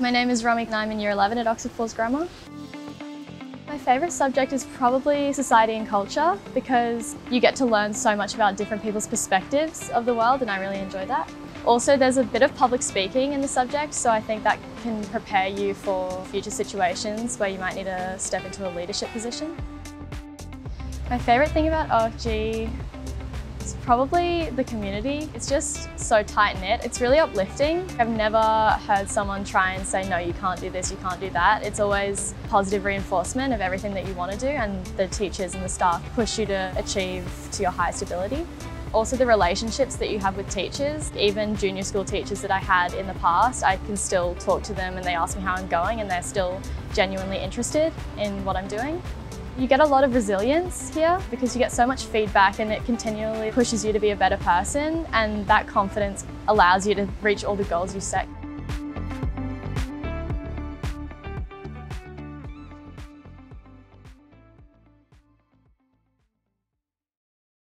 My name is Rommi and I'm in Year 11 at Oxford Falls Grammar. My favourite subject is probably society and culture because you get to learn so much about different people's perspectives of the world and I really enjoy that. Also there's a bit of public speaking in the subject so I think that can prepare you for future situations where you might need to step into a leadership position. My favourite thing about OFG probably the community. It's just so tight-knit. It's really uplifting. I've never heard someone try and say, no, you can't do this, you can't do that. It's always positive reinforcement of everything that you want to do and the teachers and the staff push you to achieve to your highest ability. Also the relationships that you have with teachers, even junior school teachers that I had in the past, I can still talk to them and they ask me how I'm going and they're still genuinely interested in what I'm doing. You get a lot of resilience here because you get so much feedback and it continually pushes you to be a better person and that confidence allows you to reach all the goals you set.